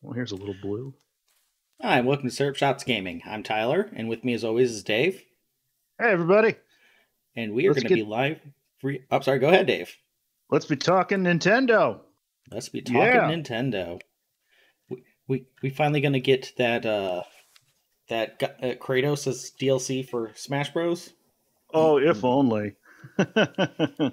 Well, here's a little blue. Hi, and welcome to Syrup Shots Gaming. I'm Tyler, and with me as always is Dave, Hey, everybody. and we are Let's going to get- be live. Free- oh, sorry. Go ahead, Dave. Let's be talking Nintendo. Let's be talking Yeah. Nintendo. We we we finally going to get that uh that gu- uh, Kratos as DLC for Smash Bros. Oh, if only.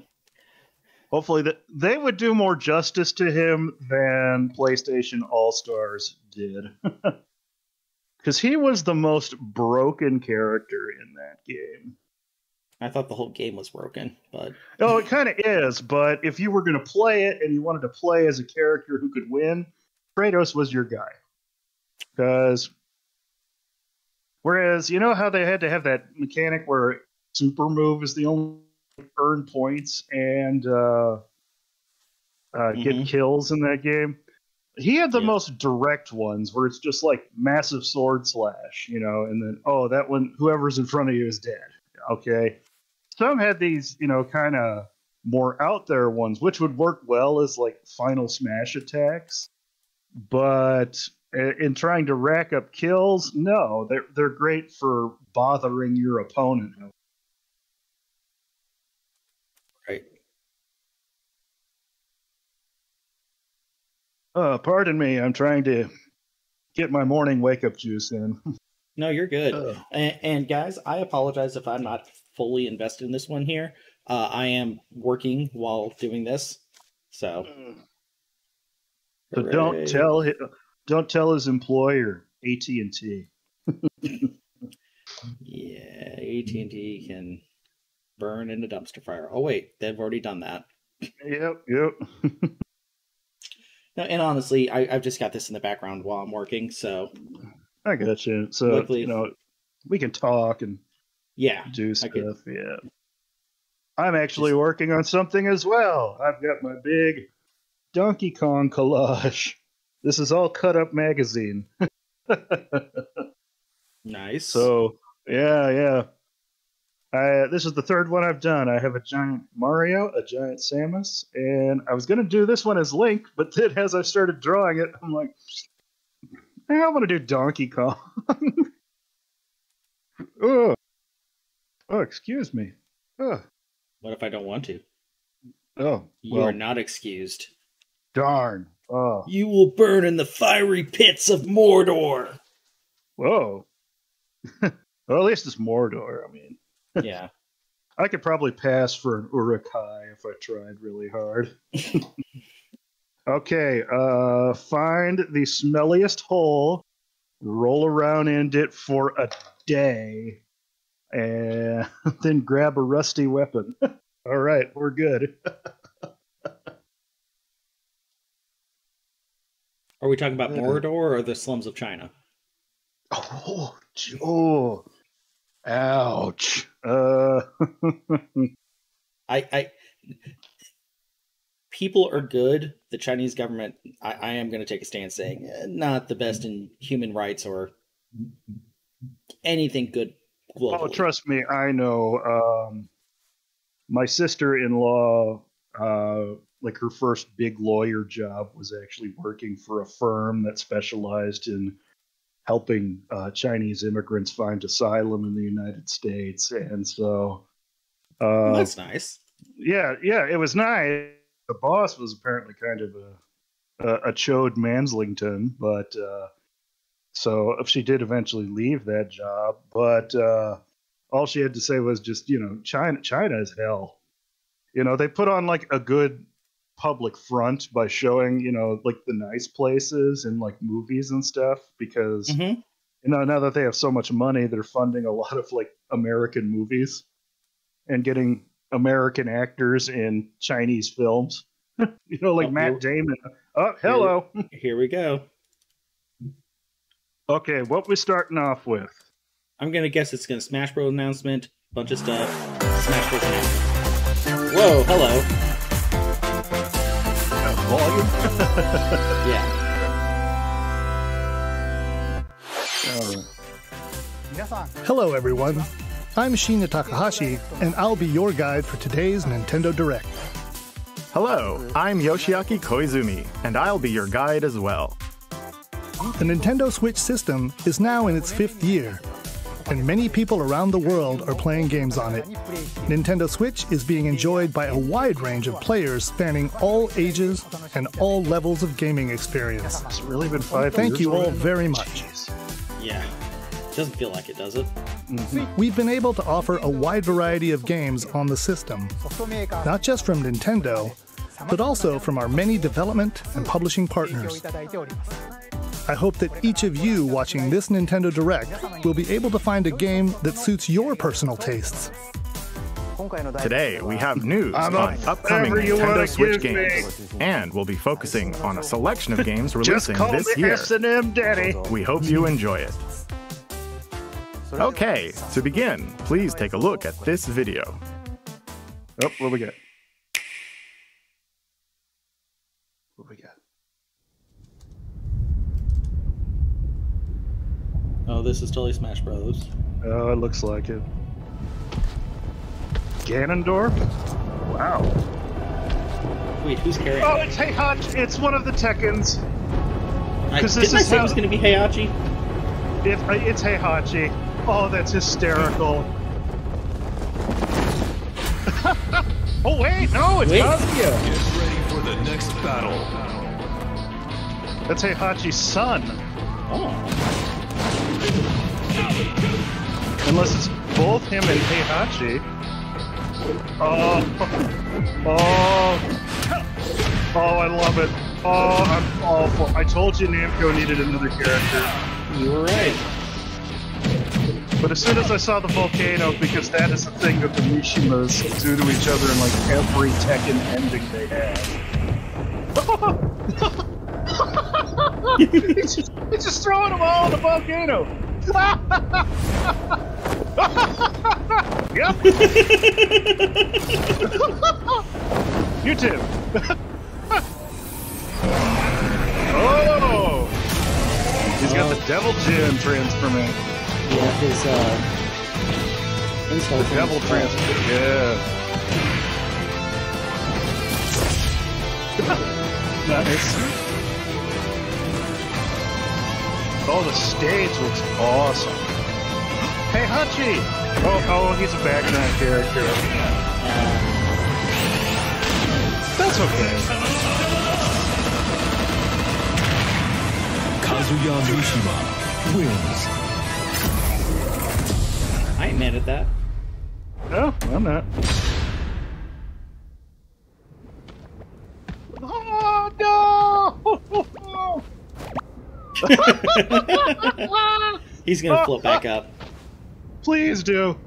Hopefully, that they would do more justice to him than PlayStation All Stars did, because he was the most broken character in that game. I thought the whole game was broken, but Oh, it kind of is, but if you were going to play it and you wanted to play as a character who could win, Kratos was your guy. Because, whereas, you know how they had to have that mechanic where super move is the only earn points and uh, uh, get Mhm. kills in that game? He had the Yeah. most direct ones where it's just like massive sword slash, you know, and then, oh, that one, whoever's in front of you is dead. Okay some had these, you know, kind of more out there ones, which would work well as like final smash attacks. But in trying to rack up kills, no, they're they're great for bothering your opponent. right. Uh, pardon me, I'm trying to get my morning wake up juice in. No, you're good. Ugh. And, and guys, I apologize if I'm not fully invested in this one here. Uh, I am working while doing this, so So Hooray. don't tell don't tell his employer AT and T. Yeah, AT and T can burn in a dumpster fire. Oh wait, they've already done that. Yep, yep. No, and honestly, I, I've just got this in the background while I'm working, so I got you. So Luckily- you know, we can talk and yeah. do stuff. Yeah. I'm actually working on something as well. I've got my big Donkey Kong collage. This is all cut up magazine. Nice. so yeah, yeah. I, this is the third one I've done. I have a giant Mario, a giant Samus, and I was gonna do this one as Link, but then as I started drawing it, I'm like, "Eh, I want to do Donkey Kong. oh, oh, excuse me. Oh, what if I don't want to? oh, You well, are not excused. darn. Oh, You will burn in the fiery pits of Mordor. whoa. well, at least it's Mordor. I mean, yeah. I could probably pass for an Uruk-hai if I tried really hard. okay, uh, find the smelliest hole, roll around in it for a day, and then grab a rusty weapon. All right, we're good. Are we talking about Yeah. Mordor or the slums of China? Oh, oh, ouch. Uh, I, I people are good. The Chinese government, I, I am going to take a stand saying, eh, not the best in human rights or anything good globally. Oh, trust me, I know. Um, my sister-in-law, uh, like her first big lawyer job, was actually working for a firm that specialized in helping uh, Chinese immigrants find asylum in the United States, and so, Well, uh, that's nice. yeah, yeah, it was nice. The boss was apparently kind of a a, a chode Manslington, but uh, so if she did eventually leave that job. But uh, all she had to say was just, you know, China, China is hell. You know, they put on like a good public front by showing, you know, like the nice places and like movies and stuff because hmm you know now that they have so much money they're funding a lot of like american movies and getting american actors in chinese films you know like Oh, matt damon oh hello Here we go. okay what we starting off with I'm going to guess it's going to Smash Bros. announcement, bunch of stuff. Smash Bros. announcement. Whoa, hello. Volume Yeah. Hello, everyone. I'm Shinya Takahashi, and I'll be your guide for today's Nintendo Direct. Hello, I'm Yoshiaki Koizumi, and I'll be your guide as well. The Nintendo Switch system is now in its fifth year, and many people around the world are playing games on it. Nintendo Switch is being enjoyed by a wide range of players spanning all ages and all levels of gaming experience. It's really been five Thank you all very much. Yeah. Doesn't feel like it, does it? Mm-hmm. We've been able to offer a wide variety of games on the system, not just from Nintendo, but also from our many development and publishing partners. I hope that each of you watching this Nintendo Direct will be able to find a game that suits your personal tastes. Today, we have news I'm on upcoming whatever you wanna Nintendo Switch give me. games, and we'll be focusing on a selection of games releasing call this year. S&M Daddy. We hope you enjoy it. Okay, to begin, please take a look at this video. Oh, what we got? What we got? Oh, this is totally Smash Bros. Oh, it looks like it. Ganondorf? Wow. Wait, who's carrying? Oh, it's Heihachi. It's one of the Tekkens. I, 'cause didn't this I is say it was going to be Heihachi? It, uh, it's Heihachi. Oh, that's hysterical. oh, wait, no, it's Wait. Kazuya. Get ready for the next battle. That's Heihachi's son. Oh. Unless it's both him and Heihachi. Oh, oh, oh, I love it. Oh, I'm awful. I told you Namco needed another character. You were right. But as soon as I saw the volcano, because that is the thing that the Mishimas do to each other in like every Tekken ending they have. he's, just, he's just throwing them all in the volcano. yep. you too. oh, he's got the Devil Jin transformation. Yeah, his uh, insult. Devil transfer. Yeah. nice. Oh, the stage looks awesome. Heihachi! Oh, oh, he's a background character. That's okay. Kazuya Mishima wins. I ain't mad at that. Oh, no, I'm not. He's gonna float back up. Please do.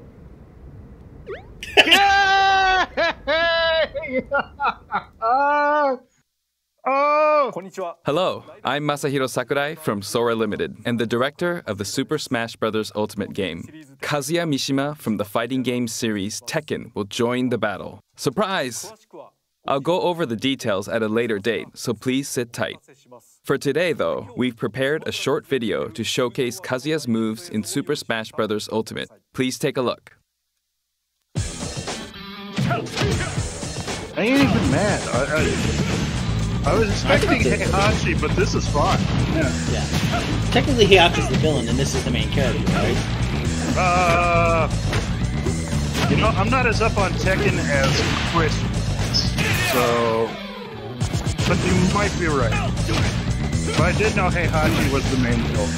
Yay! oh! Hello, I'm Masahiro Sakurai from Sora Limited and the director of the Super Smash Bros. Ultimate game. Kazuya Mishima from the fighting game series Tekken will join the battle. Surprise! I'll go over the details at a later date, so please sit tight. For today, though, we've prepared a short video to showcase Kazuya's moves in Super Smash Bros. Ultimate. Please take a look. I ain't even mad. I, I, I was expecting Heihachi, but this is fine. Yeah. Yeah. Technically, Heihachi's the villain, and this is the main character, right? Uh, you know, I'm not as up on Tekken as Chris, so. But you might be right. But I did know Heihachi was the main villain.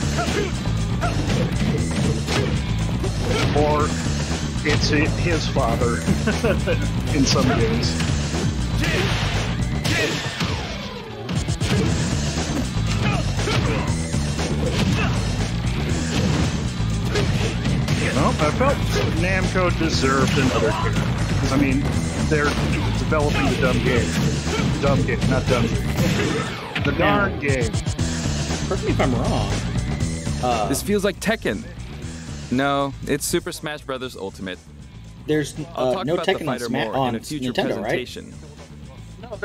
Or it's his father in some games. Well, I felt Namco deserved another. Because, I mean, they're developing the dumb game. Dumb game, not dumb game. The darn game. Correct me if I'm wrong. Uh, This feels like Tekken. No, it's Super Smash Bros. Ultimate. there's I'll uh, talk no about Tekken on, fighter Sma- more on in a future Nintendo, right? presentation.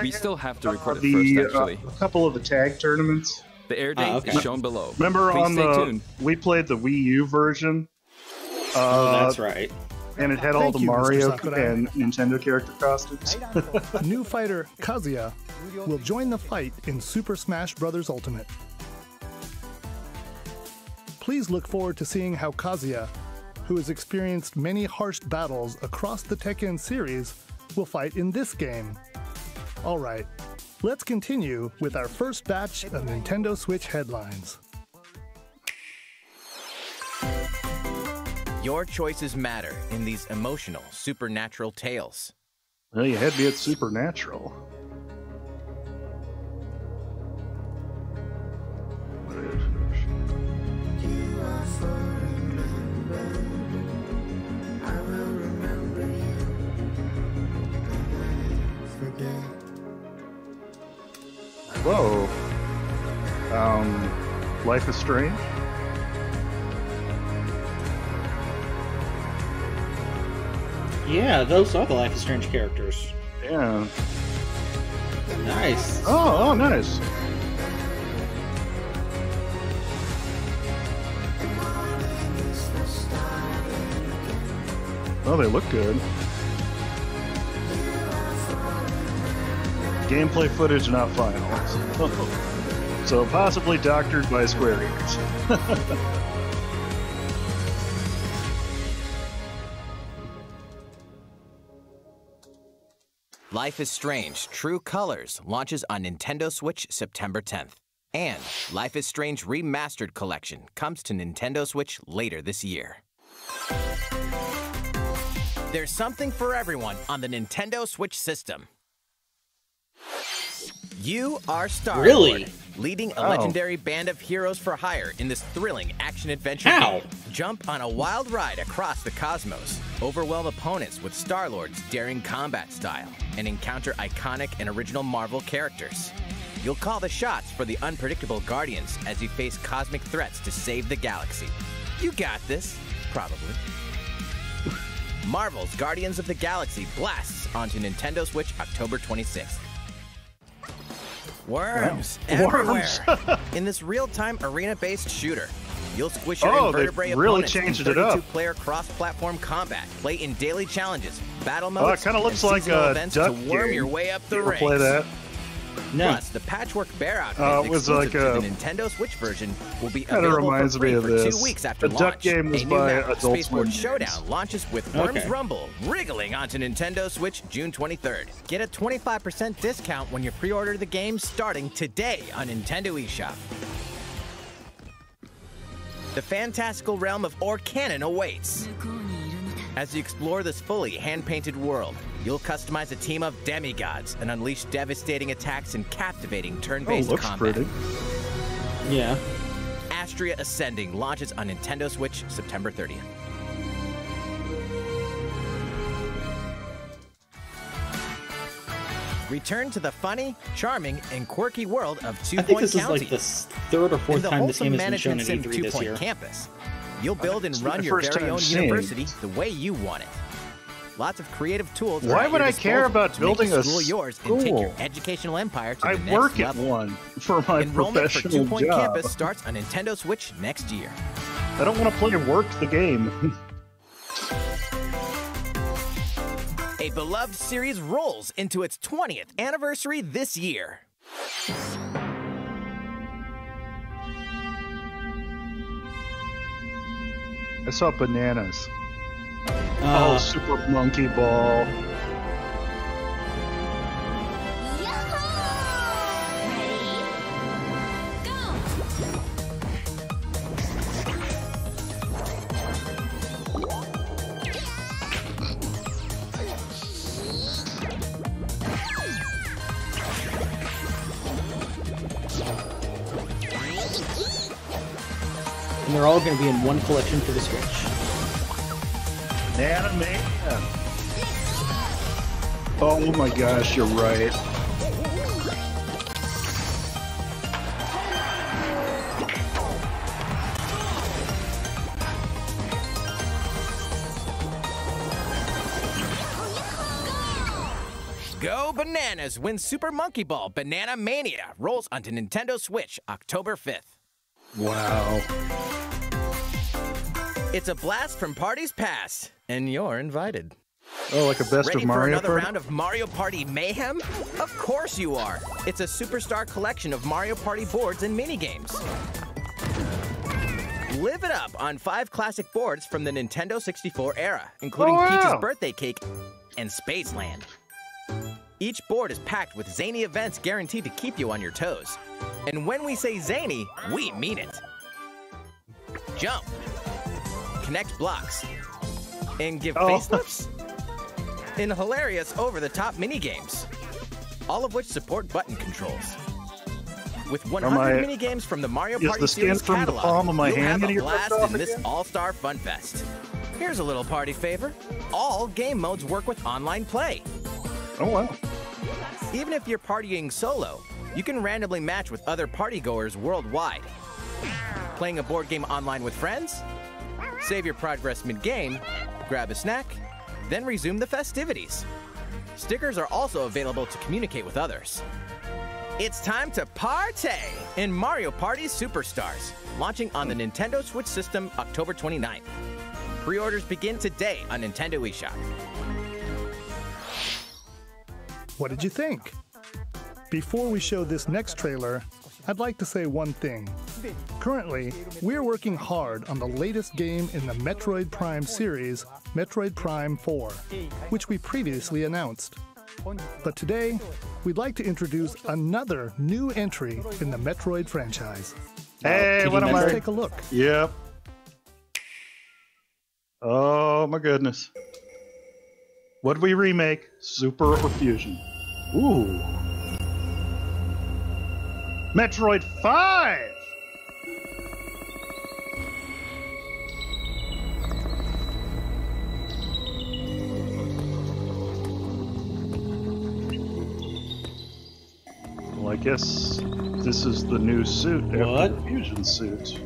We still have to record it the, first, actually. Uh, a couple of the tag tournaments. The air Ah, date okay. is shown below. Remember Please on stay the tuned. we played the Wii U version. Oh, Uh, that's right. And it had all Thank the you, Mario and Nintendo character costumes. New fighter Kazuya will join the fight in Super Smash Bros. Ultimate. Please look forward to seeing how Kazuya, who has experienced many harsh battles across the Tekken series, will fight in this game. Alright, let's continue with our first batch of Nintendo Switch headlines. Your choices matter in these emotional, supernatural tales. well, you had me at Supernatural. Whoa. Um, Life is Strange? Yeah, those are the Life is Strange characters. Yeah. Nice. Oh, oh, nice. Oh, they look good. Gameplay footage not final. so possibly doctored by Square Enix. Life is Strange True Colors launches on Nintendo Switch September 10th. And Life is Strange Remastered Collection comes to Nintendo Switch later this year. There's something for everyone on the Nintendo Switch system. You are Star Really? leading a Wow. legendary band of heroes for hire in this thrilling action adventure How? game. Jump on a wild ride across the cosmos, overwhelm opponents with Star Lord's daring combat style, and encounter iconic and original Marvel characters. You'll call the shots for the unpredictable Guardians as you face cosmic threats to save the galaxy. You got this, probably. Marvel's Guardians of the Galaxy blasts onto Nintendo Switch October 26th. Worms Wow. everywhere. In this real-time arena-based shooter, you'll squish your Oh, invertebrate really opponents in changed it up. 32-player cross-platform combat. Play in daily challenges, battle Oh, it kinda looks like a events duck to worm game. your way up the ranks. play that? No. Plus, the Patchwork Bear outfit Uh, it was like a- the Nintendo Switch version will be available reminds for me of for this. two weeks after The launch. duck game was a new by map, Adult Space Force Showdown launches with Worms Okay. Rumble, wriggling onto Nintendo Switch June 23rd. Get a 25% discount when you pre-order the game starting today on Nintendo eShop. The fantastical realm of Orcanon awaits. As you explore this fully hand-painted world, you'll customize a team of demigods and unleash devastating attacks and captivating Oh, turn-based looks combat. pretty. Yeah. Astria Ascending launches on Nintendo Switch September 30th. Return to the funny, charming, and quirky world of Two I think Point this is County. like the third or fourth the time this game has been shown management at E3 Two this Point year. Campus. You'll build and run your very own university the way you want it. Lots of creative tools. Why would I care about building a school yours and take your educational empire to I the next work at level. one for my Enrollment for professional Two Point job. Campus starts on Nintendo Switch next year. I don't want to play your work the game. A beloved series rolls into its 20th anniversary this year. I saw bananas. Uh, oh, Super Monkey Ball. All going to be in one collection for the Switch. Banana Man. Oh, oh my gosh, you're right. Go Bananas wins Super Monkey Ball Banana Mania rolls onto Nintendo Switch October 5th. Wow. It's a blast from parties past, and you're invited. Oh, like a best Ready of Mario for another Party? round of Mario Party mayhem? Of course you are. It's a superstar collection of Mario Party boards and minigames. Live it up on five classic boards from the Nintendo 64 era, including Oh, wow. Peach's birthday cake and Spaceland. Each board is packed with zany events guaranteed to keep you on your toes. And when we say zany, we mean it. Jump, connect blocks, and give Oh. facelifts in hilarious over-the-top minigames, all of which support button controls. With 100 my- minigames from the Mario Party the series from the catalog, palm of my you'll hand have a blast in this again? All-Star Fun Fest. Here's a little party favor. All game modes work with online play. Oh, wow. Even if you're partying solo, you can randomly match with other partygoers worldwide. Playing a board game online with friends? Save your progress mid-game, grab a snack, then resume the festivities. Stickers are also available to communicate with others. It's time to partay in Mario Party Superstars, launching on the Nintendo Switch system October 29th. Pre-orders begin today on Nintendo eShop. What did you think? Before we show this next trailer, I'd like to say one thing. Currently, we're working hard on the latest game in the Metroid Prime series, Metroid Prime 4, which we previously announced. But today, we'd like to introduce another new entry in the Metroid franchise. Hey, what am I? take a look. Yep. Oh my goodness. What did we remake? Super or Fusion? Ooh. Metroid 5! Well, I guess this is the new suit What? the Fusion suit.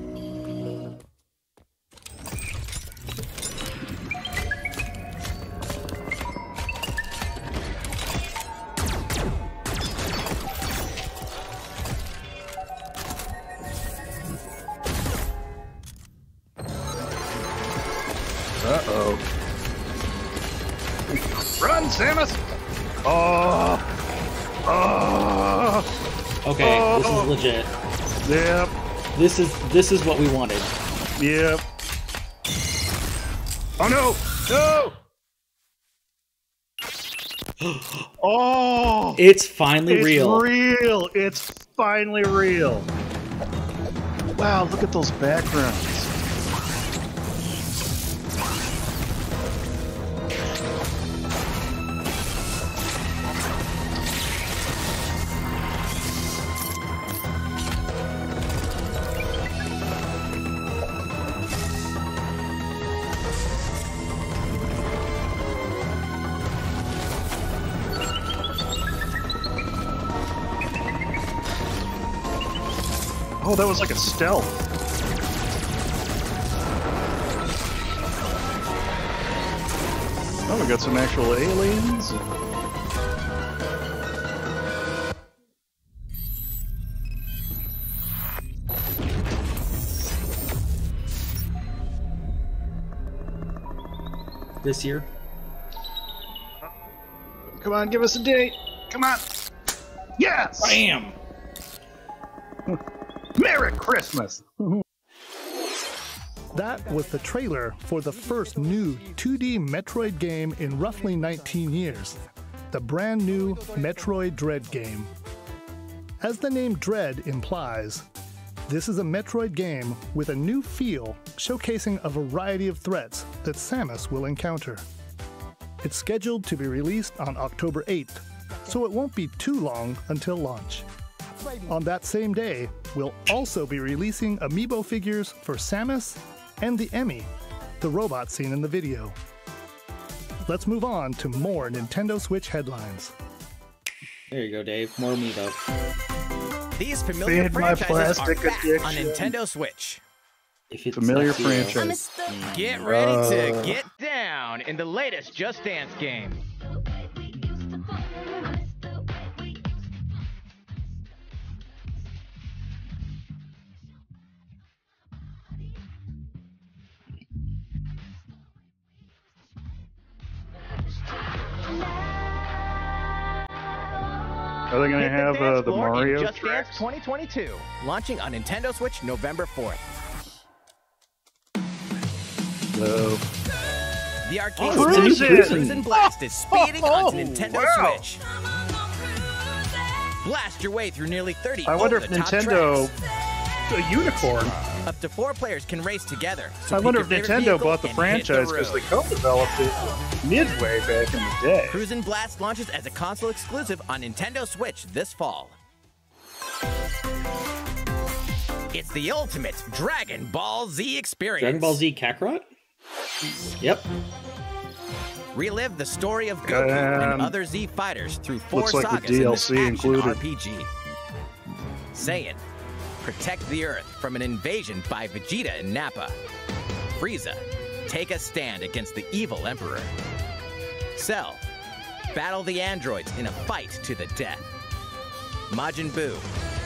Samus! Oh! Oh! Okay, uh, this Oh. is legit. Yep, This is this is what we wanted. yep. Oh no! No! oh! It's finally real. it's real. real! It's finally real! Wow, look at those backgrounds. Oh, that was like a stealth. Oh, we got some actual aliens. This year. Come on, give us a date. Come on. Yes! Bam! Merry Christmas! That was the trailer for the first new 2D Metroid game in roughly 19 years, the brand new Metroid Dread game. As the name Dread implies, this is a Metroid game with a new feel showcasing a variety of threats that Samus will encounter. It's scheduled to be released on October 8th, so it won't be too long until launch. On that same day, we'll also be releasing amiibo figures for Samus and the Emmy, the robot seen in the video. Let's move on to more Nintendo Switch headlines. There you go, Dave. More amiibo. These familiar Feed my franchises are plastic back on. Nintendo Switch. If it's Familiar not you- franchise. Get ready to Uh. get down in the latest Just Dance game. Are they going to have dance uh, the Mario Just Dance tracks? 2022, launching on Nintendo Switch November 4th. No. The arcade Oh, system Cruisin'! Cruisin' Blast is speeding Oh, onto Nintendo wow. Switch. Blast your way through nearly 30 I wonder if over-the-top Nintendo. tracks. A unicorn. Up to four players can race together. So I wonder if Nintendo bought the franchise because road. they co-developed it midway back in the day. Cruisin' Blast launches as a console exclusive on Nintendo Switch this fall. It's the ultimate Dragon Ball Z experience. Dragon Ball Z Kakarot? Yep. Relive the story of Goku and Um, other Z fighters through four looks like sagas with in this DLC action included. RPG. Saiyan, protect the Earth from an invasion by Vegeta and Nappa. Frieza, take a stand against the evil Emperor. Cell, battle the androids in a fight to the death. Majin Buu,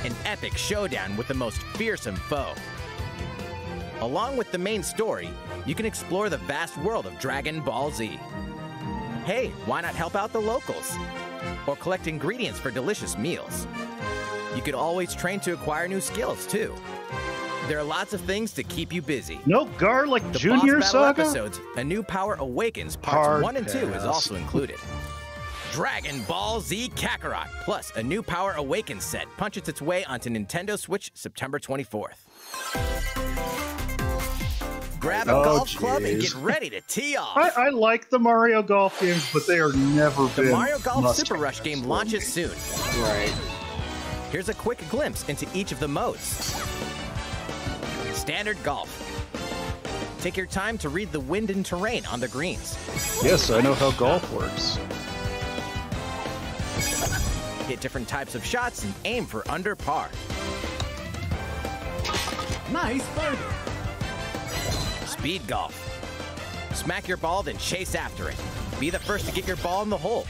an epic showdown with the most fearsome foe. Along with the main story, you can explore the vast world of Dragon Ball Z. Hey, why not help out the locals? Or collect ingredients for delicious meals. You could always train to acquire new skills, too. There are lots of things to keep you busy. No Garlic The Junior boss Saga. episodes, A New Power Awakens Parts Hard 1 and 2 is also included. Dragon Ball Z Kakarot, plus A New Power Awakens set punches its way onto Nintendo Switch September 24th. Grab a Oh, golf club and get ready to tee off. I, I like the Mario Golf games, but they are never the been. Mario Golf Super Rush game launches soon. Right. Here's a quick glimpse into each of the modes. Standard Golf. Take your time to read the wind and terrain on the greens. Yes, I know how golf works. Hit different types of shots and aim for under par. Nice birdie. Speed golf. Smack your ball, then chase after it. Be the first to get your ball in the hole.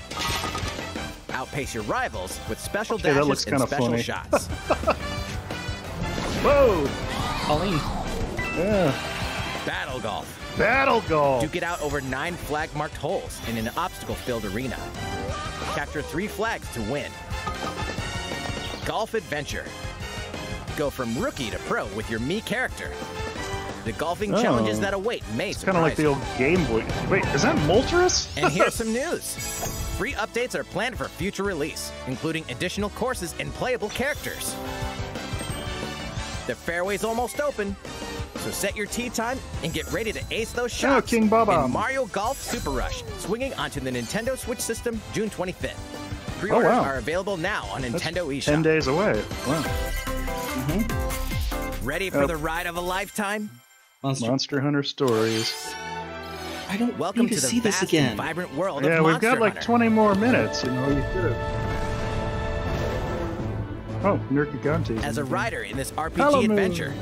Outpace your rivals with special Okay, that dashes looks and special funny. shots. Whoa! Colleen. Yeah. Battle golf. Battle golf. Duke it out over nine flag marked holes in an obstacle filled arena. Capture three flags to win. Golf Adventure. Go from rookie to pro with your me character. The golfing Oh. challenges that await may It's kind of like the old Game Boy. Wait, is that Moltres? And here's some news. Free updates are planned for future release, including additional courses and playable characters. The fairway's almost open, so set your tee time and get ready to ace those shots King Baba. in Mario Golf Super Rush, swinging onto the Nintendo Switch system June 25th. Pre-orders wow. are available now on That's Nintendo eShop. Ten days away. Wow. Ready for Uh, the ride of a lifetime? Monster. Monster Hunter Stories. I don't Welcome need to, to see this again. vibrant world Yeah, of we've Monster got like Hunter. 20 more minutes. You know, you could have. Oh, Nergigantes. As a rider in this RPG Hello, Moon. adventure,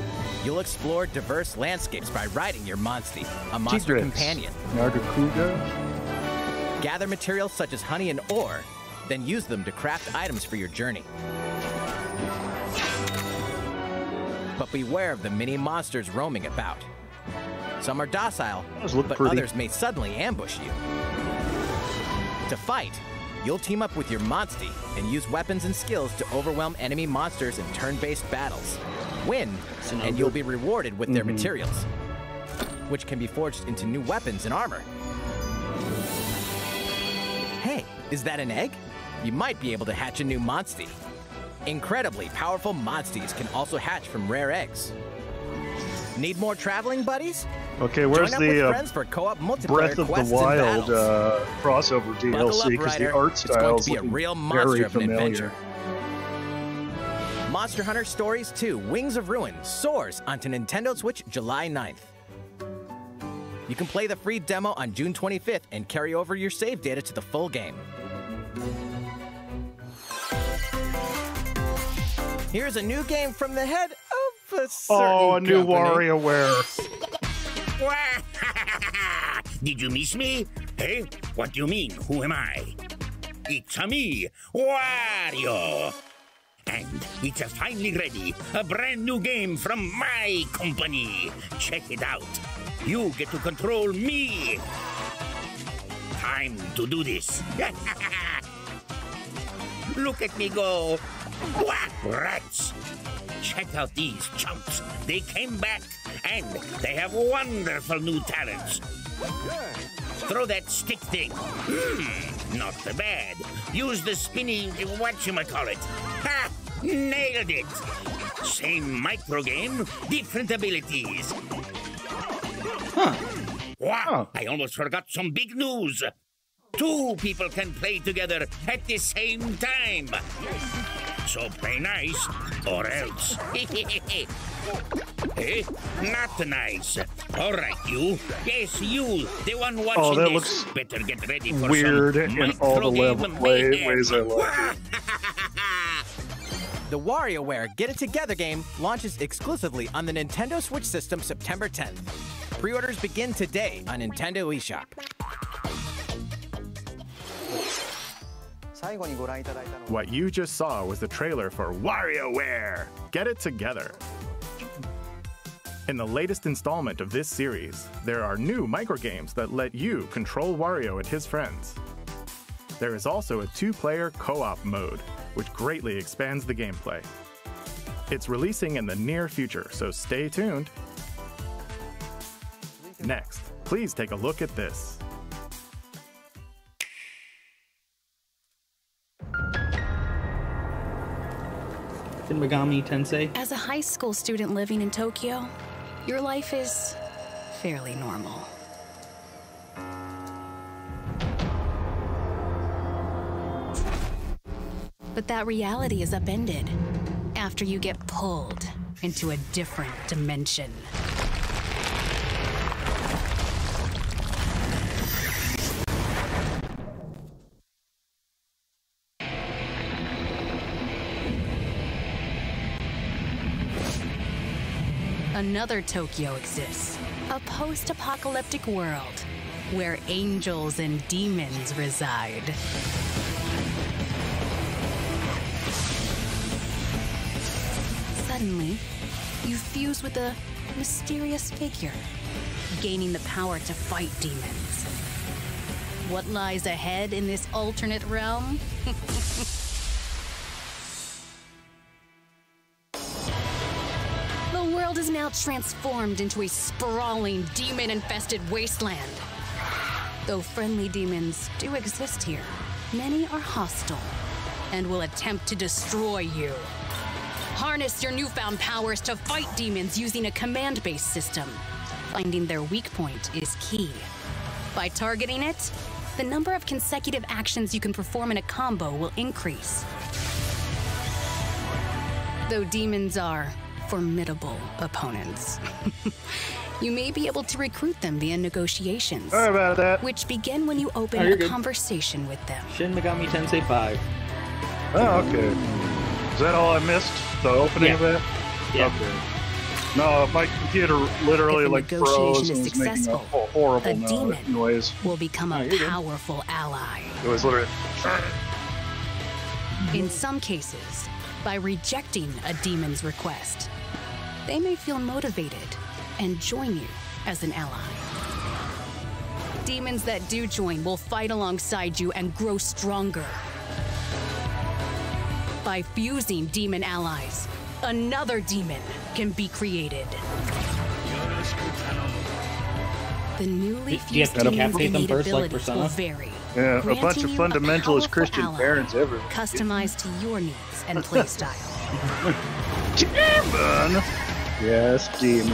you'll explore diverse landscapes by riding your Monstie, a monster Tigrex, companion. Nargacuga. Gather materials such as honey and ore, then use them to craft items for your journey. But beware of the many monsters roaming about. Some are docile, but pretty. others may suddenly ambush you. To fight, you'll team up with your Monstie and use weapons and skills to overwhelm enemy monsters in turn-based battles. Win, So and you'll be rewarded with their Mhm. materials, which can be forged into new weapons and armor. Hey, is that an egg? You might be able to hatch a new Monstie. Incredibly powerful Monsties can also hatch from rare eggs. Need more traveling buddies? Okay, where's Join the uh, friends for co-op multiplayer Breath of the Wild uh, crossover DLC? Because the art style is be a looking real very monster of an familiar. adventure. Monster Hunter Stories 2 Wings of Ruin soars onto Nintendo Switch July 9th. You can play the free demo on June 25th and carry over your save data to the full game. Here's a new game from the head of certain Oh, a new company. WarioWare. Did you miss me? Hey, what do you mean? Who am I? It's a me, Wario. And it's a finally ready, a brand new game from my company. Check it out. You get to control me. Time to do this. Look at me go. Whack, rats. Check out these chumps. They came back, and they have wonderful new talents. Throw that stick thing. Hmm, not so bad. Use the spinning whatchamacallit. Ha! Nailed it! Same micro game, different abilities. Huh. Wow! I almost forgot some big news. Two people can play together at the same time. So play nice, or else. eh? Not nice. All right, you. Yes, you. The one watching Oh, that this. looks Better get ready for Weird some in all the micro level game way, ways I like. The WarioWare Get It Together game launches exclusively on the Nintendo Switch system September 10th. Pre-orders begin today on Nintendo eShop. What you just saw was the trailer for WarioWare Get It Together. In the latest installment of this series, there are new microgames that let you control Wario and his friends. There is also a two player co op mode, which greatly expands the gameplay. It's releasing in the near future, so stay tuned. Next, please take a look at this. Shin Megami Tensei. As a high school student living in Tokyo, your life is fairly normal. But that reality is upended after you get pulled into a different dimension. Another Tokyo exists. A post apocalyptic world where angels and demons reside. Suddenly, you fuse with a mysterious figure, gaining the power to fight demons. What lies ahead in this alternate realm? now transformed into a sprawling, demon infested wasteland. Though friendly demons do exist here, many are hostile and will attempt to destroy you. Harness your newfound powers to fight demons using a command based system. Finding their weak point is key. By targeting it, the number of consecutive actions you can perform in a combo will increase. Though demons are formidable opponents, you may be able to recruit them via negotiations, Sorry about that. which begin when you open Oh, a good. conversation with them. Shin Megami Tensei 5. Oh, okay. Is that all I missed? The opening of it? Yeah. Okay. No, my computer literally If like froze and was making a horrible a demon noise. will become Oh, a you're good. ally. It was literally. In some cases, by rejecting a demon's request, they may feel motivated and join you as an ally. Demons that do join will fight alongside you and grow stronger. By fusing demon allies, another demon can be created. The newly Do fused to demons' decapitate them first, like abilities Persona? will vary. Yeah, a bunch of fundamentalist Christian ally, parents everywhere. Customized to your needs and playstyle. Demon! Yes, demon.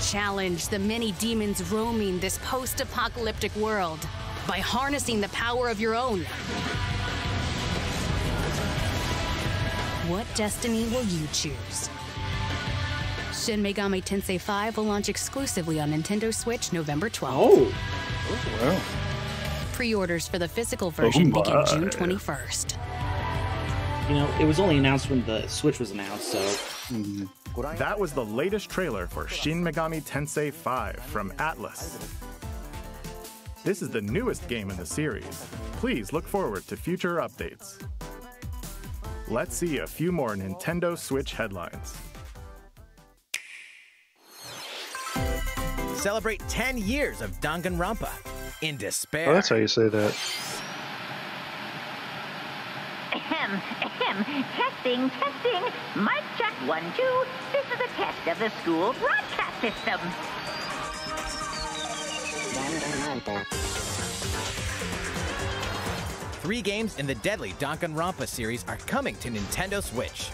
Challenge the many demons roaming this post apocalyptic world by harnessing the power of your own. What destiny will you choose? Shin Megami Tensei 5 will launch exclusively on Nintendo Switch November 12th. Oh! oh Well, Pre orders for the physical version begin. June 21st. You know, it was only announced when the Switch was announced, so. Mm-hmm. That was the latest trailer for Shin Megami Tensei 5 from Atlus. This is the newest game in the series. Please look forward to future updates. Let's see a few more Nintendo Switch headlines. Celebrate 10 years of Danganronpa. In despair. oh, that's how you say that. Testing, testing. Mic check one, two. This is a test of the school broadcast system. Three games in the deadly Danganronpa series are coming to Nintendo Switch.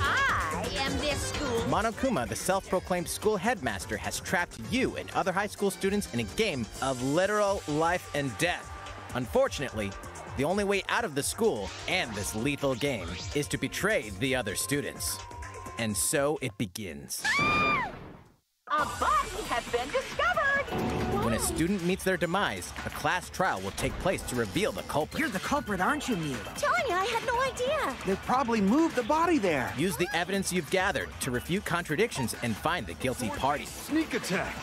I am this school. Monokuma, the self-proclaimed school headmaster, has trapped you and other high school students in a game of literal life and death. Unfortunately, the only way out of the school and this lethal game is to betray the other students. And so it begins. A body has been discovered. When a student meets their demise, a class trial will take place to reveal the culprit. You're the culprit, aren't you, Mila? Tanya, I had no idea. They probably moved the body there. Use the evidence you've gathered to refute contradictions and find the guilty party. Sneak attack.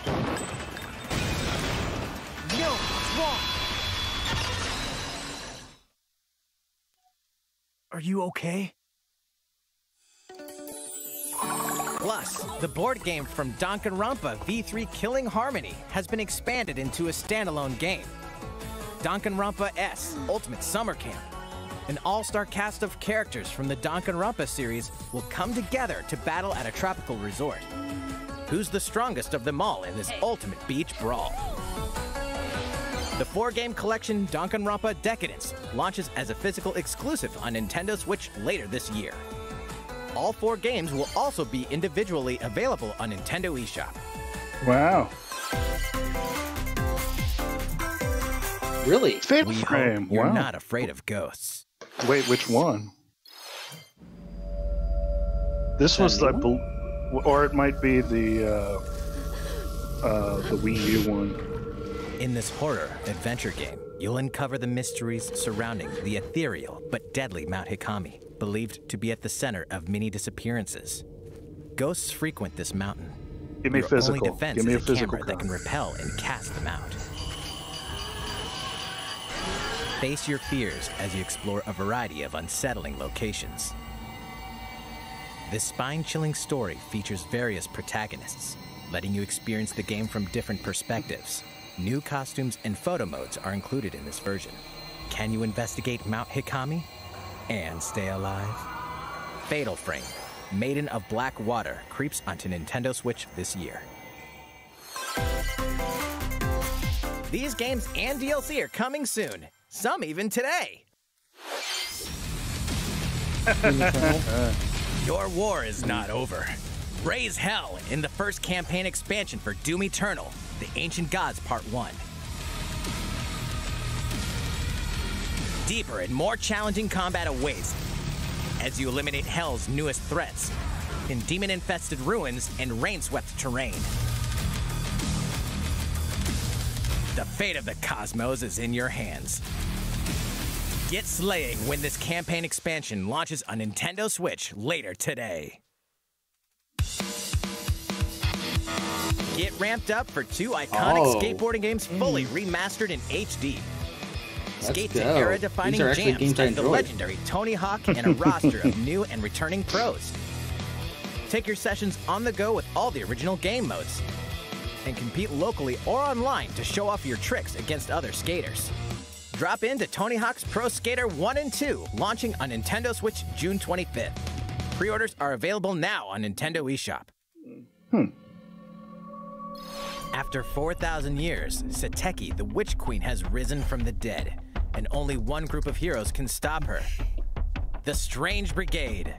Are you okay? Plus, the board game from Danganronpa V3 Killing Harmony has been expanded into a standalone game. Danganronpa S Ultimate Summer Camp. An all-star cast of characters from the Danganronpa series will come together to battle at a tropical resort. Who's the strongest of them all in this ultimate beach brawl? The four-game collection Danganronpa Decadence launches as a physical exclusive on Nintendo Switch later this year. All four games will also be individually available on Nintendo eShop. Wow. Really? Fate We frame. hope you're wow. not afraid of ghosts. Wait, which one? This was the, bel- or it might be the uh, uh, the Wii U one. In this horror adventure game, you'll uncover the mysteries surrounding the ethereal but deadly Mount Hikami, believed to be at the center of many disappearances. Ghosts frequent this mountain. Give me Your physical. only defense Give me is a a physical camera that can repel and cast them out. Face your fears as you explore a variety of unsettling locations. This spine chilling story features various protagonists, letting you experience the game from different perspectives. New costumes and photo modes are included in this version. Can you investigate Mount Hikami and stay alive? Fatal Frame, Maiden of Black Water, creeps onto Nintendo Switch this year. These games and DLC are coming soon, some even today. Your war is not over. Raise hell in the first campaign expansion for Doom Eternal, The Ancient Gods Part 1. Deeper and more challenging combat awaits as you eliminate Hell's newest threats in demon infested ruins and rain swept terrain. The fate of the cosmos is in your hands. Get slaying when this campaign expansion launches on Nintendo Switch later today. Get ramped up for two iconic Oh. skateboarding games fully remastered in HD. Let's Skate to era-defining jams by the legendary Tony Hawk and a roster of new and returning pros. Take your sessions on the go with all the original game modes, and compete locally or online to show off your tricks against other skaters. Drop into Tony Hawk's Pro Skater 1 and 2, launching on Nintendo Switch June 25th. Pre-orders are available now on Nintendo eShop. After 4,000 years, Seteki, the Witch Queen, has risen from the dead, and only one group of heroes can stop her the Strange Brigade.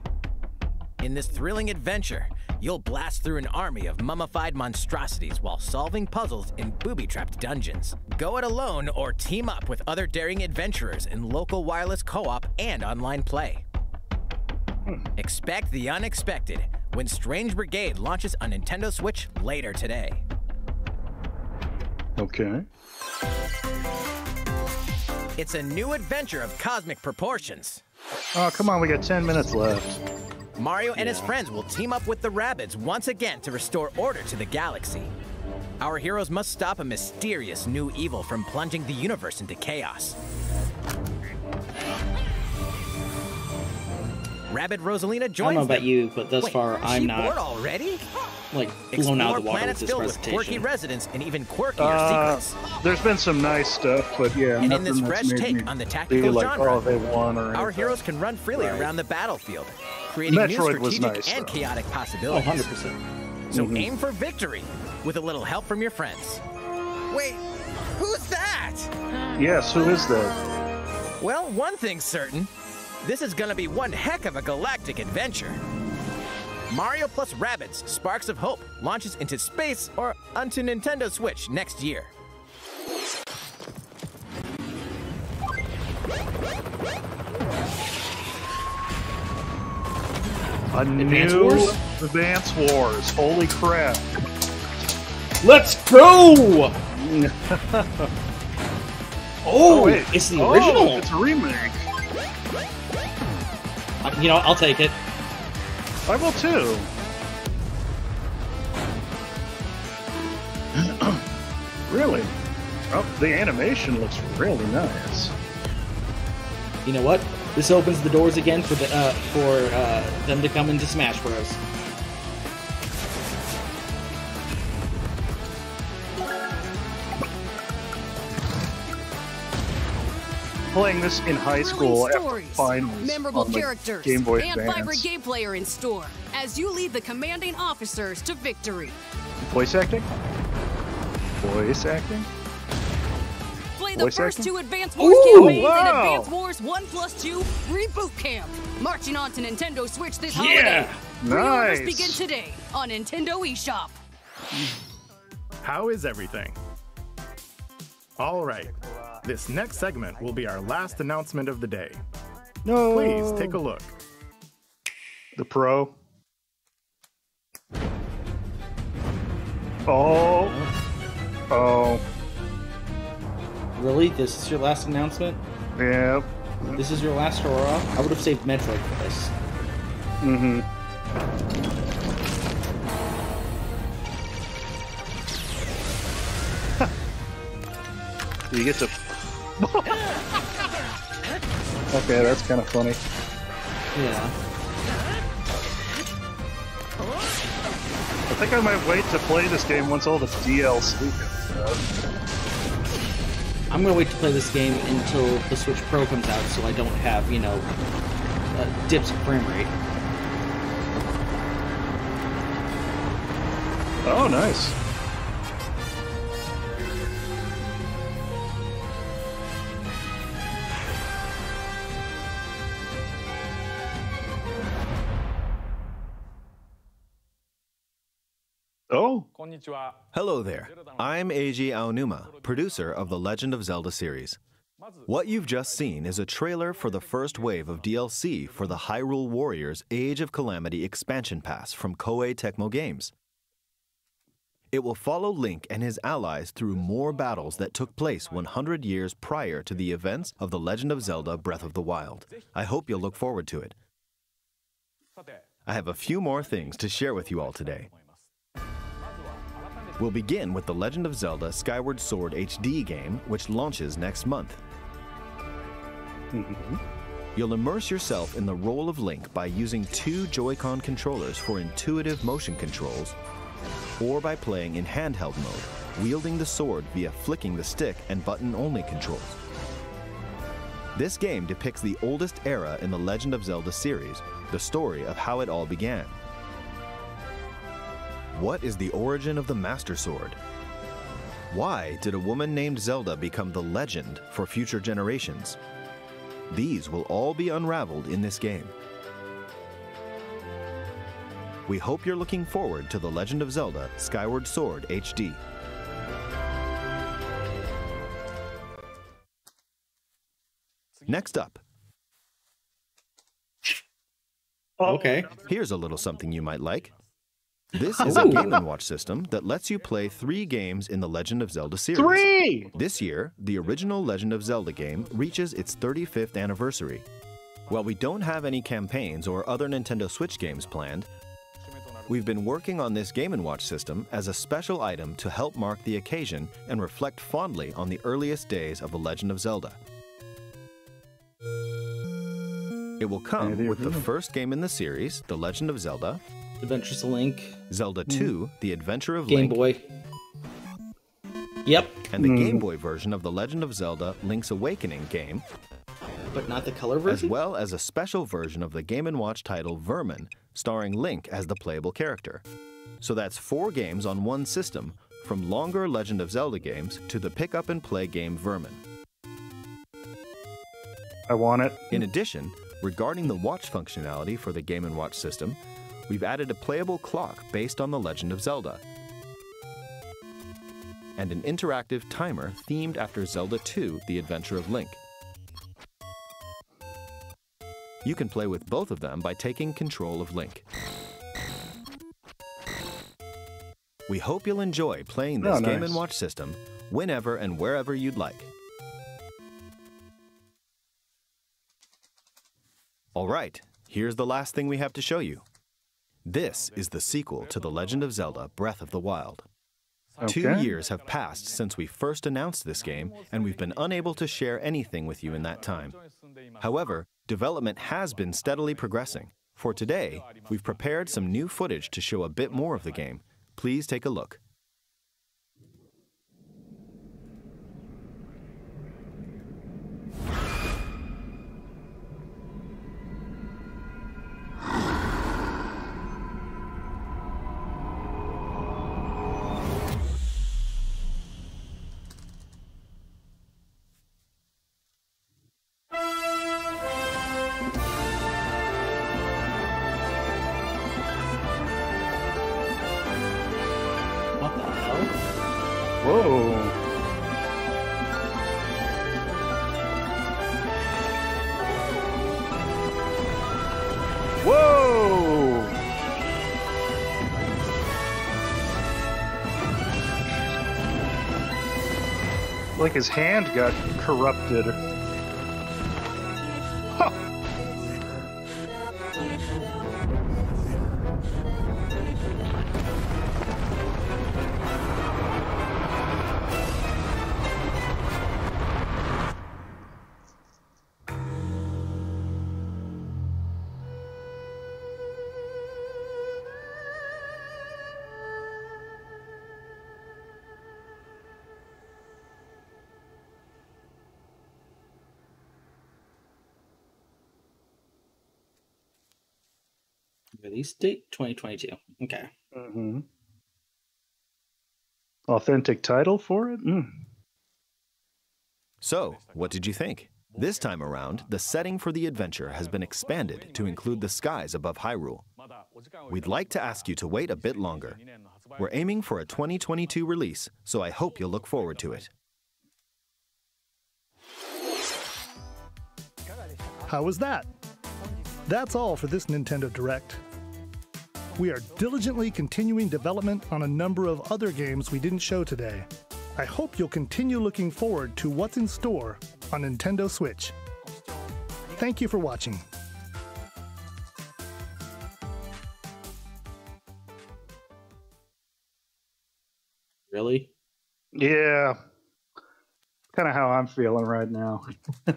In this thrilling adventure, you'll blast through an army of mummified monstrosities while solving puzzles in booby trapped dungeons. Go it alone or team up with other daring adventurers in local wireless co op and online play. Expect the unexpected when Strange Brigade launches on Nintendo Switch later today. Okay. It's a new adventure of cosmic proportions. Oh, come on. We got 10 minutes left. Mario and his friends will team up with the Rabbids once again to restore order to the galaxy. Our heroes must stop a mysterious new evil from plunging the universe into chaos. Rabbid Rosalina joins. I don't know about them. you, but thus Wait, far I'm she not already? like blown out Explore of the water with planets this filled with quirky residents and even quirkier Uh, secrets. there's been some nice stuff, but yeah, And in this that's fresh made take me on the be tactical like, genre, oh, they won or Our anything. heroes can run freely Right. around the battlefield, creating new Metroid was strategic nice, and though. chaotic Oh, possibilities. 100%. So Mhm. aim for victory with a little help from your friends. Wait, who's that? Yes, who is that? Well, one thing's certain. This is gonna be one heck of a galactic adventure. Mario plus Rabbids Sparks of Hope launches into space or onto Nintendo Switch next year. A Advance new Wars? Advance Wars. Holy crap. Let's go! Oh, oh, wait. it's the Oh, original. it's a remake. Uh, You know, I'll take it. I will too. really? Oh, the animation looks really nice. You know what? This opens the doors again for the uh, for uh, them to come into Smash Bros. Playing this in high school after stories, finals memorable on characters, Game Boy and vibrant Advance. gameplay are in store as you lead the commanding officers to victory. Voice acting? Voice acting? Play the Voice first acting? two Advance Wars Ooh, campaigns wow. in Advance Wars 1 plus 2 Reboot Camp, marching on to Nintendo Switch this Yeah, holiday. Pre-orders nice. begin today on Nintendo eShop. How is everything? All right. This next segment will be our last announcement of the day. No. Please take a look. The Pro. Oh. Oh. Really? This is your last announcement? Yeah. This is your last hurrah? I would have saved Metroid for this. Mm-hmm. you get to. okay, that's kind of funny. Yeah. I think I might wait to play this game once all the DLC comes out. I'm gonna wait to play this game until the Switch Pro comes out, so I don't have, you know, uh, dips in frame rate. Oh, nice. Hello there. I'm Eiji Aonuma, producer of the Legend of Zelda series. What you've just seen is a trailer for the first wave of DLC for the Hyrule Warriors Age of Calamity expansion pass from Koei Tecmo Games. It will follow Link and his allies through more battles that took place 100 years prior to the events of The Legend of Zelda Breath of the Wild. I hope you'll look forward to it. I have a few more things to share with you all today. We'll begin with The Legend of Zelda Skyward Sword HD game, which launches next month. Mm-hmm. You'll immerse yourself in the role of Link by using two Joy-Con controllers for intuitive motion controls, or by playing in handheld mode, wielding the sword via flicking the stick and button-only controls. This game depicts the oldest era in the Legend of Zelda series, the story of how it all began. What is the origin of the Master Sword? Why did a woman named Zelda become the legend for future generations? These will all be unraveled in this game. We hope you're looking forward to The Legend of Zelda Skyward Sword HD. Next up. Oh. Okay. Here's a little something you might like. This is a Game & Watch system that lets you play three games in the Legend of Zelda series. Three! This year, the original Legend of Zelda game reaches its 35th anniversary. While we don't have any campaigns or other Nintendo Switch games planned, we've been working on this Game & Watch system as a special item to help mark the occasion and reflect fondly on the earliest days of The Legend of Zelda. It will come with the first game in the series, The Legend of Zelda, Adventures of Link, Zelda 2, The Adventure of Game Link, Game Boy. Yep, and the Hmm. Game Boy version of The Legend of Zelda Link's Awakening game, but not the color version? as well as a special version of the Game & Watch title Vermin, starring Link as the playable character. So that's four games on one system, from longer Legend of Zelda games to the pick up and play game Vermin. I want it. In addition, regarding the watch functionality for the Game & Watch system, we've added a playable clock based on The Legend of Zelda and an interactive timer themed after Zelda 2: The Adventure of Link. You can play with both of them by taking control of Link. We hope you'll enjoy playing this Oh, Game & Watch system whenever and wherever you'd like. All right, here's the last thing we have to show you. This is the sequel to The Legend of Zelda Breath of the Wild. Two years have passed since we first announced this game, and we've been unable to share anything with you in that time. However, development has been steadily progressing. For today, we've prepared some new footage to show a bit more of the game. Please take a look. Like his hand got corrupted. 2022. Okay. hmm Authentic title for it? Mm. So, what did you think? This time around, the setting for the adventure has been expanded to include the skies above Hyrule. We'd like to ask you to wait a bit longer. We're aiming for a 2022 release, so I hope you'll look forward to it. How was that? That's all for this Nintendo Direct. We are diligently continuing development on a number of other games we didn't show today. I hope you'll continue looking forward to what's in store on Nintendo Switch. Thank you for watching. Really? Yeah. Kind of how I'm feeling right now.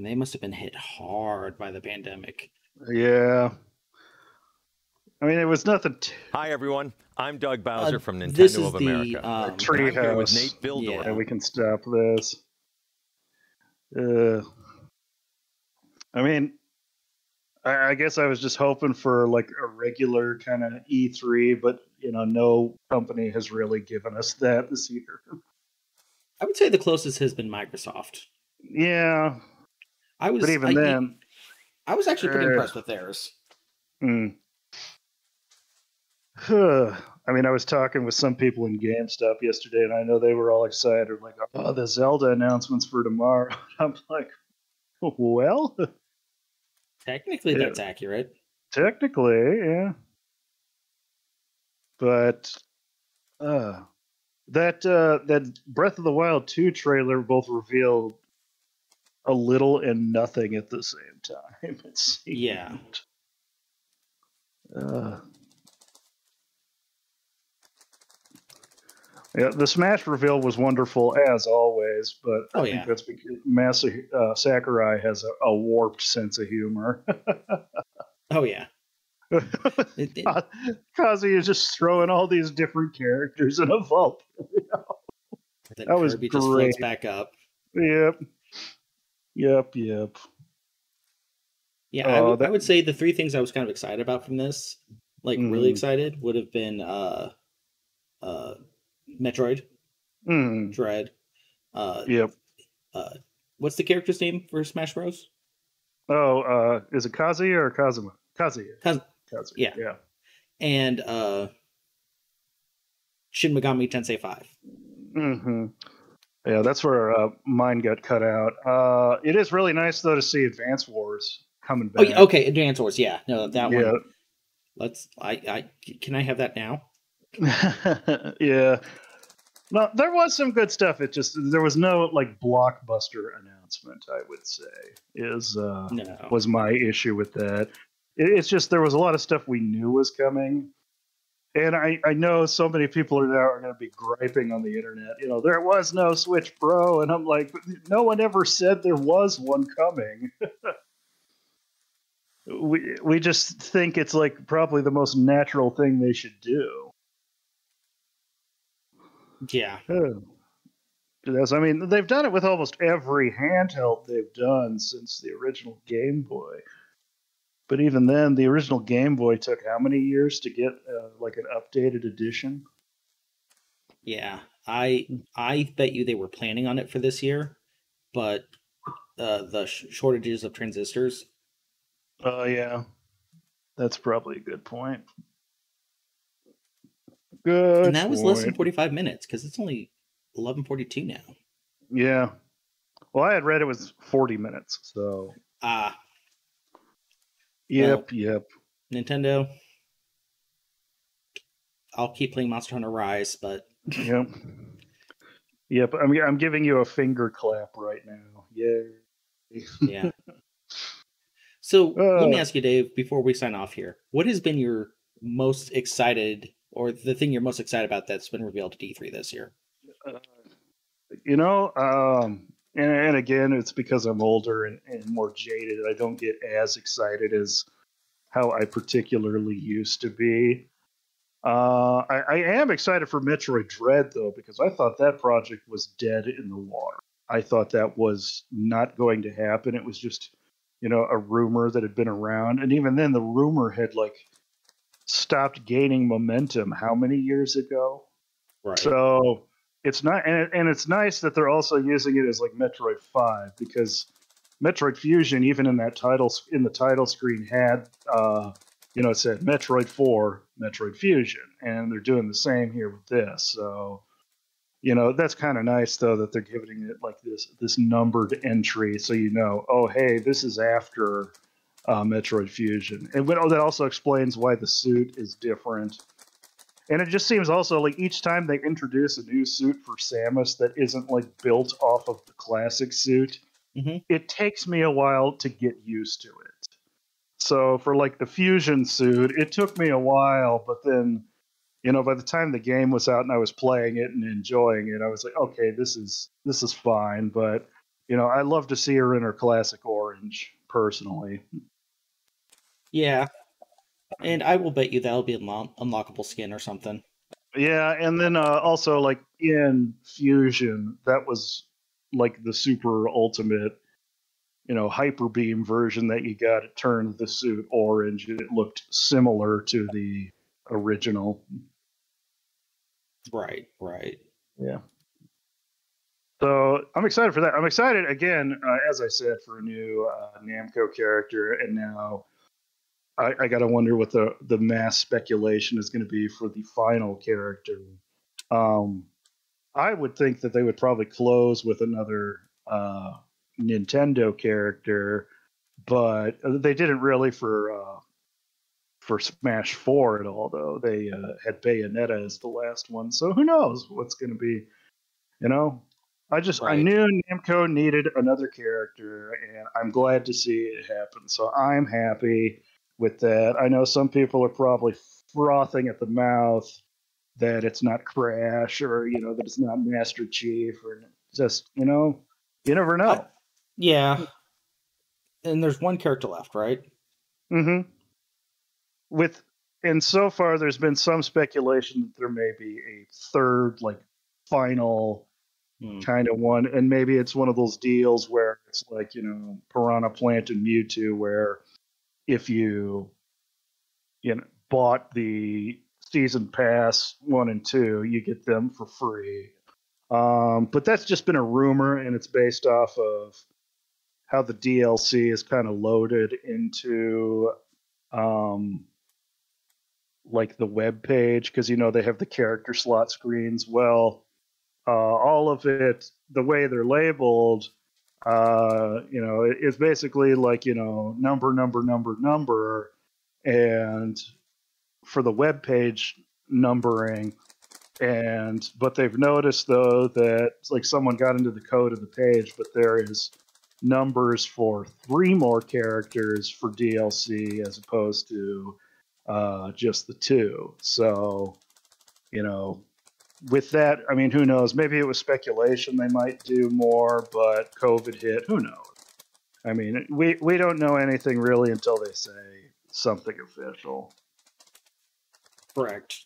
And they must have been hit hard by the pandemic. Yeah. I mean, it was nothing. T- Hi, everyone. I'm Doug Bowser Uh, from Nintendo this is of the, America. um, And I'm with Treehouse. Nate Bihldorff. and we can stop this. Uh, I mean, I, I guess I was just hoping for like a regular kind of E3, but you know, no company has really given us that this year. I would say the closest has been Microsoft. Yeah, I was, but even I, then, I was actually pretty uh, impressed with theirs. Hmm. I mean, I was talking with some people in GameStop yesterday, and I know they were all excited, like, "Oh, the Zelda announcements for tomorrow." I'm like, "Well, Technically, Yeah. that's accurate. technically, yeah." But uh, that uh, that Breath of the Wild 2 trailer both revealed a little and nothing at the same time. It seemed. Yeah. Uh, Yeah, the Smash reveal was wonderful as always, but Oh, I yeah. think that's because Masa uh, Sakurai has a, a warped sense of humor. Oh yeah. It- it- Kazi is just throwing all these different characters in a vault. that was Kirby just floats great. back up. Yep. Yep, yep. Yeah, I, Oh, would, I would say the three things I was kind of excited about from this, like really Mhm. excited, would have been uh, uh, Metroid Mm, Dread. Uh, yep. uh, what's the character's name for Smash Bros? Oh, uh, is it Kazi or Kazuma? Kazi. Kaz- Kazi. yeah. Yeah. and uh, Shin Megami Tensei Five. hmm Yeah, that's where uh, mine got cut out. Uh, it is really nice though to see Advance Wars coming Oh, back. yeah, okay, Advance Wars. Yeah, no, that Yeah. one. Let's. I. I. Can I have that now? yeah. No, there was some good stuff. It just there was no like blockbuster announcement. I would say is uh, No. was my issue with that. It, it's just there was a lot of stuff we knew was coming, and I I know so many people are now are going to be griping on the internet. You know, there was no Switch Pro, and I'm like, no one ever said there was one coming. we we just think it's like probably the most natural thing they should do. Yeah. Oh. I mean they've done it with almost every handheld they've done since the original Game Boy. But even then, the original Game Boy took how many years to get uh, like an updated edition? Yeah, I I bet you they were planning on it for this year, but uh, the sh- shortages of transistors. Oh yeah, that's probably a good point. Good. and that was less than forty five minutes because it's only eleven forty two now. Yeah. Well, I had read it was forty minutes, so Ah, yep, yep. Nintendo. I'll keep playing Monster Hunter Rise, but Yep. Yep. I'm I'm giving you a finger clap right now. Yay. yeah. So let me Uh. ask you, Dave, before we sign off here, what has been your most excited, or the thing you're most excited about that's been revealed at E3 this year? You know, um, and, and again, it's because I'm older and, and more jaded. I don't get as excited as how I particularly used to be. Uh, I, I am excited for Metroid Dread though, because I thought that project was dead in the water. I thought that was not going to happen. It was just, you know, a rumor that had been around, and even then, the rumor had like stopped gaining momentum. How many years ago? Right. So it's not, and, it, and it's nice that they're also using it as like Metroid Five because Metroid Fusion, even in that title in the title screen, had uh, you know it said Metroid Four, Metroid Fusion, and they're doing the same here with this. So you know that's kind of nice though that they're giving it like this this numbered entry, so you know, oh hey, this is after uh, Metroid Fusion, and when, oh, that also explains why the suit is different. And it just seems also like each time they introduce a new suit for Samus that isn't like built off of the classic suit, Mhm. it takes me a while to get used to it. So for like the fusion suit, it took me a while, but then you know by the time the game was out and I was playing it and enjoying it, I was like, okay, this is this is fine. But you know, I love to see her in her classic orange personally. Yeah. And I will bet you that'll be an unlock- unlockable skin or something. Yeah, and then uh, also like in Fusion, that was like the super ultimate, you know, hyper beam version that you got. It turned the suit orange, and it looked similar to the original. Right, right. Yeah. So I'm excited for that. I'm excited again, uh, as I said, for a new uh, Namco character, and now I, I got to wonder what the the mass speculation is going to be for the final character. Um, I would think that they would probably close with another uh, Nintendo character, but they didn't really for uh, for Smash Four at all. Though they uh, had Bayonetta as the last one, so who knows what's going to be? You know, I just I knew Namco needed another character, and I'm glad to see it happen. So I'm happy with that. I know some people are probably frothing at the mouth that it's not Crash or you know that it's not Master Chief or just you know you never know. Yeah. And there's one character left, right? Mm-hmm. With and so far, there's been some speculation that there may be a third, like final Hmm. kind of one, and maybe it's one of those deals where it's like you know Piranha Plant and Mewtwo, where if you you know bought the season pass one and two, you get them for free. Um, but that's just been a rumor, and it's based off of how the DLC is kind of loaded into um, like the web page because you know they have the character slot screens. Well, uh, all of it, the way they're labeled, uh, you know, it- it's basically like you know number, number, number, number, and for the web page numbering. And but they've noticed though that like someone got into the code of the page, but there is numbers for three more characters for DLC as opposed to uh, just the two. So, you know, with that, I mean, who knows? Maybe it was speculation they might do more, but COVID hit. Who knows? I mean, we we don't know anything really until they say something official. Correct.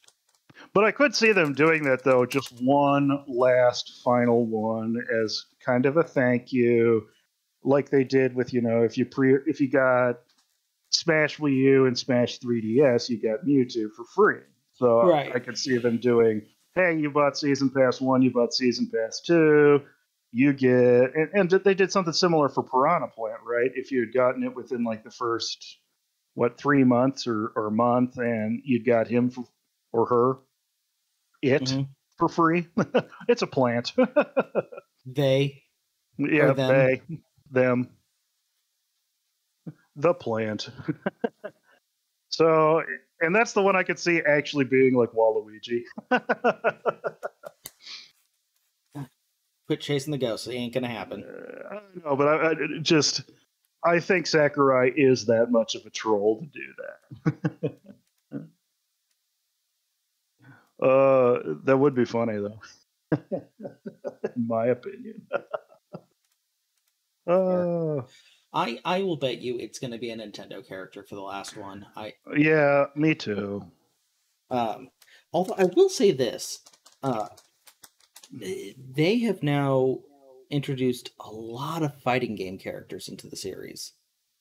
But I could see them doing that though, just one last final one as kind of a thank you, like they did with you know if you pre if you got Smash Wii U and Smash 3DS, you got Mewtwo for free. So Right. I could see them doing, hey, you bought Season Pass one, you bought Season Pass two, you get, and, and they did something similar for Piranha Plant, right? If you had gotten it within like the first what three months or or month, and you'd got him for, or her, it mm-hmm. for free. it's a plant. They. yeah, them. they, them, the plant. so, and that's the one I could see actually being like Waluigi. Quit chasing the ghosts. It ain't gonna happen. I don't know, but I, I just I think Sakurai is that much of a troll to do that. uh, that would be funny though, in my opinion. uh, I I will bet you it's gonna be a Nintendo character for the last one. I yeah, me too. Um, although I will say this, uh, they have now introduced a lot of fighting game characters into the series.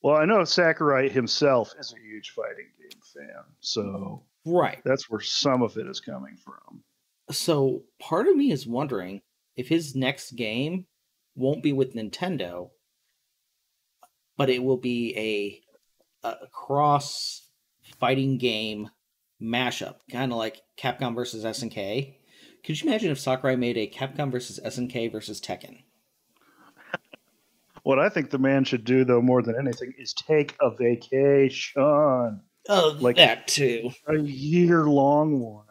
Well, I know Sakurai himself is a huge fighting game fan, so Right. that's where some of it is coming from. So part of me is wondering if his next game won't be with Nintendo, but it will be a, a cross fighting game mashup, kind of like Capcom versus SNK. Could you imagine if Sakurai made a Capcom versus SNK versus Tekken? What I think the man should do, though, more than anything, is take a vacation. Oh, like that too. A year long one.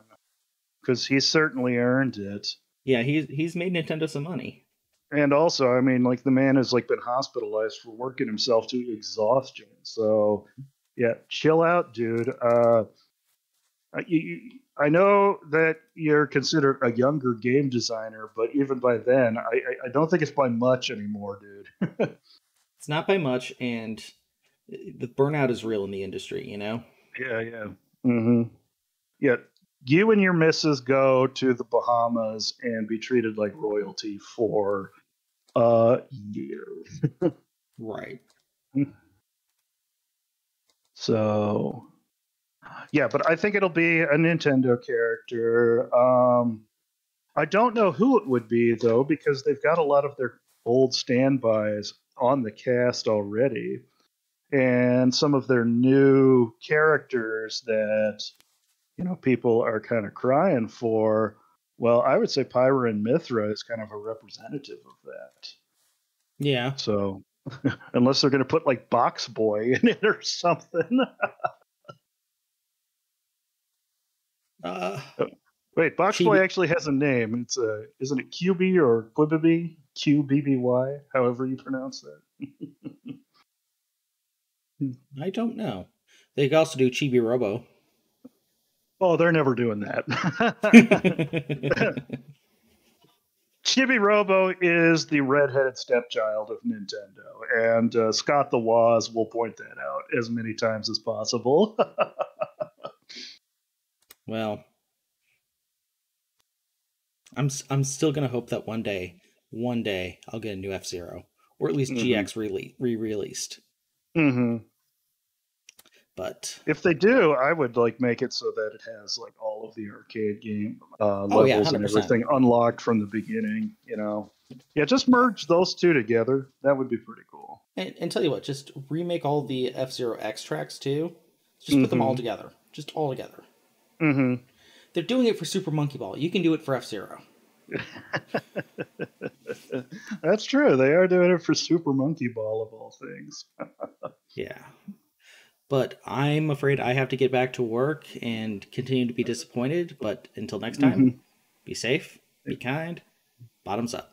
Because he certainly earned it. Yeah, he's he's made Nintendo some money. And also, I mean, like the man has like been hospitalized for working himself to exhaustion. So, yeah, chill out, dude. Uh, you, you, I know that you're considered a younger game designer, but even by then, I, I, I don't think it's by much anymore, dude. It's not by much, and the burnout is real in the industry. You know. Yeah, yeah. Mm-hmm. Yeah, you and your missus go to the Bahamas and be treated like royalty for a year. right. So, yeah, but I think it'll be a Nintendo character. Um, I don't know who it would be though, because they've got a lot of their old standbys on the cast already, and some of their new characters that you know people are kind of crying for. Well, I would say Pyra and Mythra is kind of a representative of that. Yeah. So, unless they're going to put like Box Boy in it or something. Uh, Wait, Box Boy actually has a name. It's a isn't it QB or Quibiby? Q B B Y, however you pronounce that. I don't know. They could also do Chibi Robo. Oh, they're never doing that. Chibi Robo is the redheaded stepchild of Nintendo, and uh, Scott the Woz will point that out as many times as possible. Well, I'm I'm still gonna hope that one day, one day, I'll get a new F Zero, or at least Mhm. GX re re-released. hmm But If they do, I would like make it so that it has like all of the arcade game uh, Oh, yeah, levels and everything unlocked from the beginning. You know, yeah, just merge those two together. That would be pretty cool. and, and tell you what, just remake all the F Zero X tracks too. Just put them all Mhm. together, just all together. Hmm They're doing it for Super Monkey Ball. You can do it for F Zero. That's true. They are doing it for Super Monkey Ball of all things. Yeah. But I'm afraid I have to get back to work and continue to be disappointed. But until next time, Mhm. be safe, be kind, bottoms up.